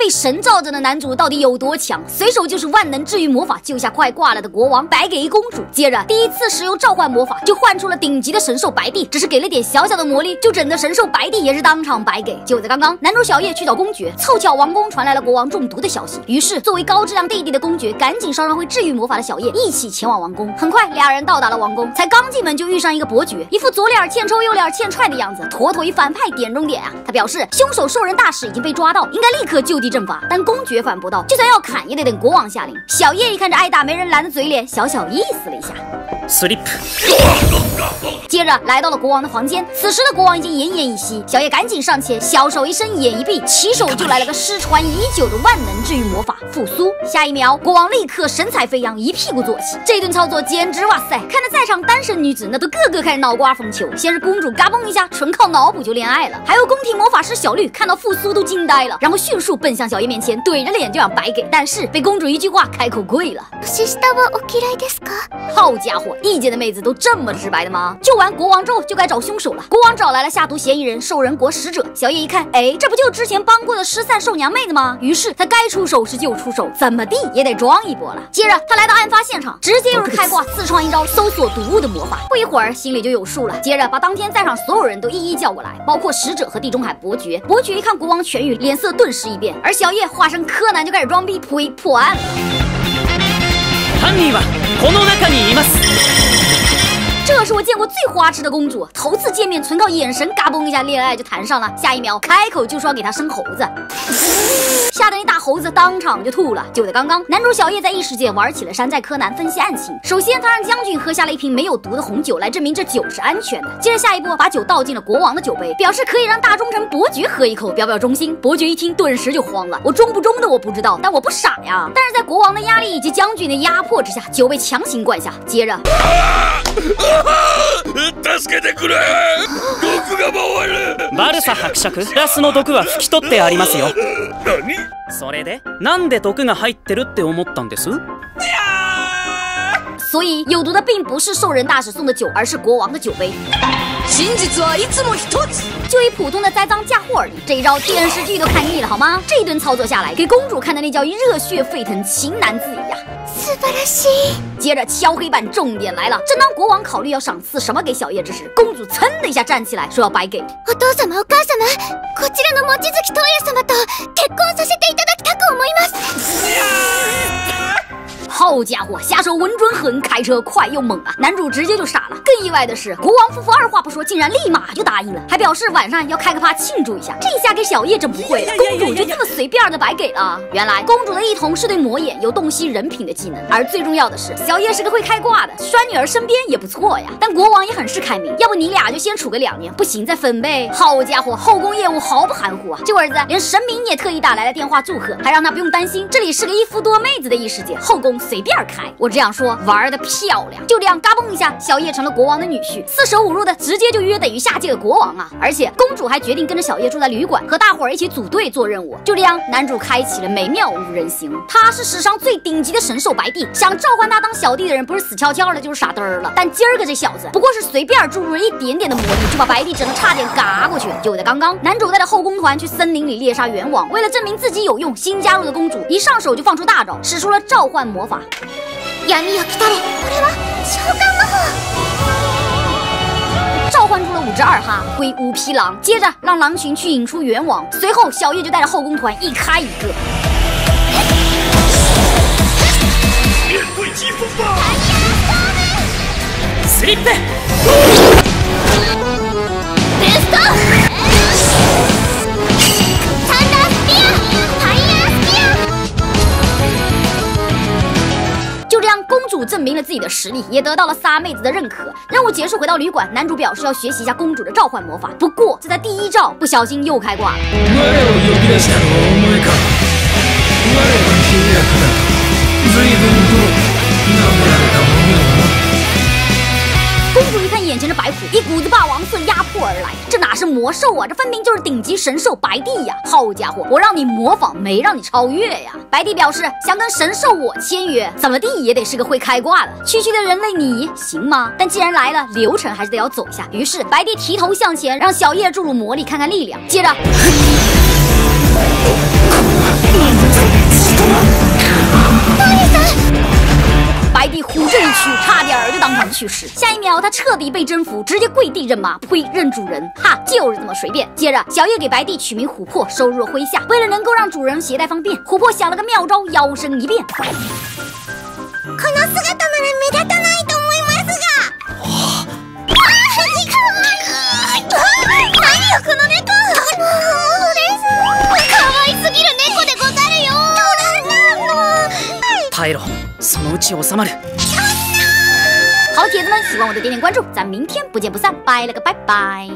被神罩着的男主到底有多强？随手就是万能治愈魔法，救下快挂了的国王白给一公主。接着第一次使用召唤魔法，就换出了顶级的神兽白帝，只是给了点小小的魔力，就整的神兽白帝也是当场白给。就在刚刚，男主小叶去找公爵，凑巧王宫传来了国王中毒的消息，于是作为高质量弟弟的公爵，赶紧捎上会治愈魔法的小叶一起前往王宫。很快，俩人到达了王宫，才刚进门就遇上一个伯爵，一副左脸欠抽右脸欠踹的样子，妥妥一反派点中点啊！他表示凶手兽人大使已经被抓到，应该立刻就地正法。但公爵反驳道，就算要砍也得等国王下令。小叶一看这挨打没人拦的嘴脸，小小意思了一下。sleep。接着来到了国王的房间，此时的国王已经奄奄一息，小叶赶紧上前，小手一伸，眼一闭，起手就来了个失传已久的万能治愈魔法复苏。下一秒，国王立刻神采飞扬，一屁股坐起。这顿操作简直哇塞，看得在场单身女子那都个个开始脑瓜风球。先是公主嘎嘣一下，纯靠脑补就恋爱了，还有宫廷魔法师小绿看到复苏都惊呆了，然后迅速奔向小叶面前，怼着脸就想白给，但是被公主一句话开口跪了。好家伙，一姐的妹子都这么直白的吗？救完国王之后就该找凶手了。国王找来了下毒嫌疑人兽人国使者小叶，一看，哎，这不就之前帮过的失散兽娘妹子吗？于是他该出手时就出手，怎么地也得装一波了。接着他来到案发现场，直接又是开挂自创一招搜索毒物的魔法，不一会儿心里就有数了。接着把当天在场所有人都一一叫过来，包括使者和地中海伯爵。伯爵一看国王痊愈，脸色顿时一变，而小叶化身柯南就开始装逼，呸，破案了。犯人はこの中にいます。 这是我见过最花痴的公主，头次见面纯靠眼神嘎嘣一下恋爱就谈上了，下一秒开口就说要给她生猴子，吓得那大猴子当场就吐了。就在刚刚，男主小叶在异世界玩起了山寨柯南分析案情。首先，他让将军喝下了一瓶没有毒的红酒来证明这酒是安全的。接着下一步，把酒倒进了国王的酒杯，表示可以让大忠臣伯爵喝一口，表表忠心。伯爵一听，顿时就慌了。我忠不忠的我不知道，但我不傻呀。但是在国王的压力以及将军的压迫之下，酒被强行灌下。接着。助けてく れ。毒が回る。バルサ伯爵プラスの毒は拭き取ってありますよ。何？それでなんで毒が入ってるって思ったんです？所以有毒的并不是兽人大使送的酒，而是国王的酒杯。真実はいつも一つ，就一普通的栽赃嫁祸而已。这一招电视剧都看腻了好吗？这一顿操作下来，给公主看的那叫一热血沸腾，情难自已呀！斯巴拉西。接着敲黑板，重点来了。正当国王考虑要赏赐什么给小叶之时，公主噌的一下站起来，说要白给。お父様、お母様、こちらの望月東也様と結婚させていただきたく思います。 好家伙，下手稳准狠，开车快又猛啊！男主直接就傻了。更意外的是，国王夫妇二话不说，竟然立马就答应了，还表示晚上要开个趴庆祝一下。这下给小叶整不会了，公主就这么随便的白给了？原来公主的异瞳是对魔眼有洞悉人品的技能，而最重要的是，小叶是个会开挂的，拴女儿身边也不错呀。但国王也很是开明，要不你俩就先处个两年，不行再分呗。好家伙，后宫业务毫不含糊啊！这会子连神明也特意打来了电话祝贺，还让他不用担心，这里是个一夫多妹子的异世界，后宫。随便开，我这样说玩的漂亮，就这样嘎嘣一下，小叶成了国王的女婿，四舍五入的直接就约等于下届的国王啊！而且公主还决定跟着小叶住在旅馆，和大伙儿一起组队做任务。就这样，男主开启了美妙无人行。他是史上最顶级的神兽白帝，想召唤他当小弟的人不是死翘翘的，就是傻嘚儿了。但今儿个这小子不过是随便注入了一点点的魔力，就把白帝整的差点嘎过去。就在刚刚，男主带着后宫团去森林里猎杀猿王，为了证明自己有用，新加入的公主一上手就放出大招，使出了召唤魔法。闇を来たれこれは召喚魔法召唤出了五只二哈挥舞匹狼，接着让狼群去引出猿王，随后小叶就带着后宫团一开一个。面对疾风吧 证明了自己的实力，也得到了仨妹子的认可。任务结束，回到旅馆，男主表示要学习一下公主的召唤魔法。不过，在第一招不小心又开挂了。公主一看眼前的白虎，一股子霸王色而来。这哪是魔兽啊？这分明就是顶级神兽白帝呀！好家伙，我让你模仿，没让你超越呀！白帝表示想跟神兽我签约，怎么地也得是个会开挂的。区区的人类你行吗？但既然来了，流程还是得要走一下。于是白帝提头向前，让小叶注入魔力，看看力量。接着。去世。下一秒，他彻底被征服，直接跪地认妈，呸，认主人，哈，就是这么随便。接着，小叶给白帝取名琥珀，收入了麾下。为了能够让主人携带方便，琥珀想了个妙招，摇身一变。耐えろそのうち収まる好，铁子们，喜欢我的点点关注，咱明天不见不散，拜了个拜拜。